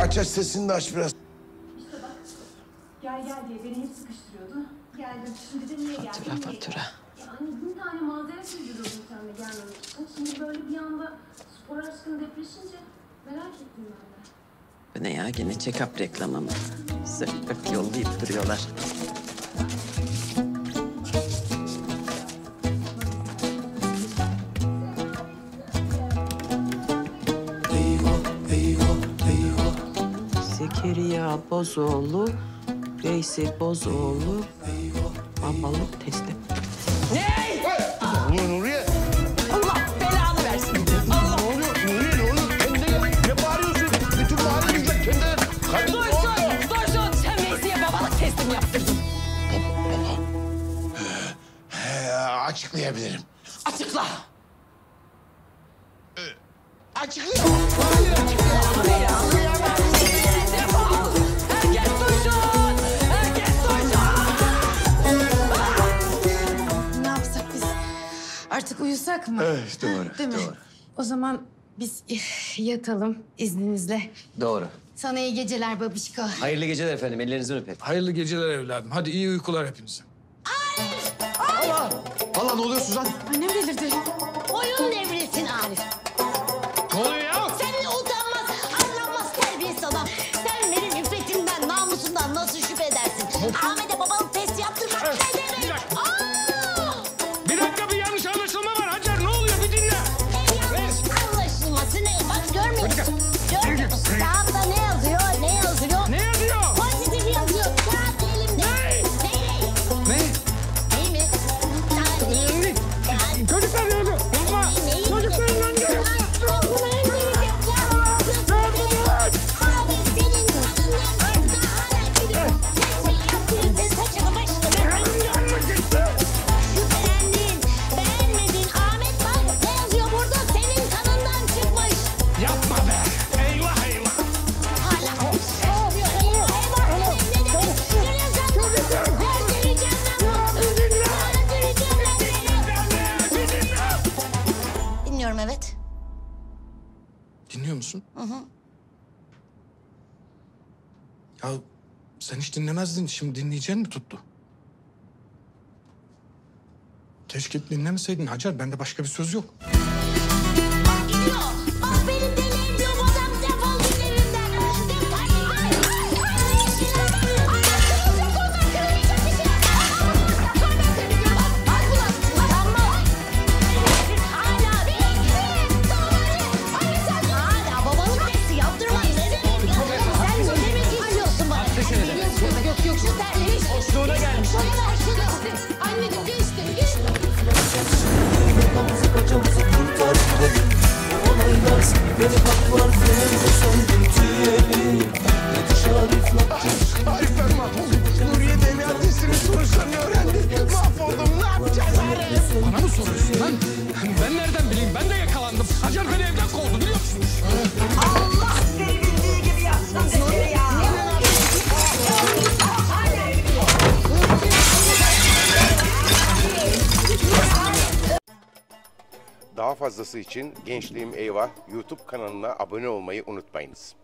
Aç aç sesini de aç biraz. İşte bak gel gel diye beni hep sıkıştırıyordu. Geldim. Şimdi de niye geldin? Fatura, niye fatura. geldin? Yani bin tane mazeret uyduruyordun sen de gelmemek için. Şimdi böyle bir anda spor aşkını depreşince merak ettim ben de. Bu ne ya gene check-up reklamı mı? Zırt pırt yollayıp duruyorlar. Zekeriya Bozoğlu, Veysi Bozoğlu, babalık testi. Ne oluyor Nuriye? Allah belanı versin. Allah Ne oluyor? Nuriye ne oluyor? Kendine. Ne bağırıyorsun? Bütün mahalle bizden kendine. Ne oluyor? Dursun, Dursun. Sen Veysi'ye babalık testi mi yaptırdın? He, açıklayabilirim. Açıkla. Artık uyusak mı? Evet, doğru, Değil mi? doğru. O zaman biz yatalım izninizle. Doğru. Sana iyi geceler babişko. Hayırlı geceler efendim. Ellerinizden öperim. Hayırlı geceler evladım. Hadi iyi uykular hepinize. Valla ne oluyor Suzan? Annem delirdi. Oyun devrilsin Arif. Ne oluyor ya? Senin utanmaz, anlamaz terbiyesiz adam. Sen benim iffetimden, namusumdan nasıl şüphe edersin? Ahmet'e Dinliyor musun? Hı hı. Ya sen hiç dinlemezdin. Şimdi dinleyeceğin mi tuttu? Keşke dinlemeseydin Hacer. Bende başka bir söz yok. Daha fazlası için Gençliğim Eyvah YouTube kanalına abone olmayı unutmayınız.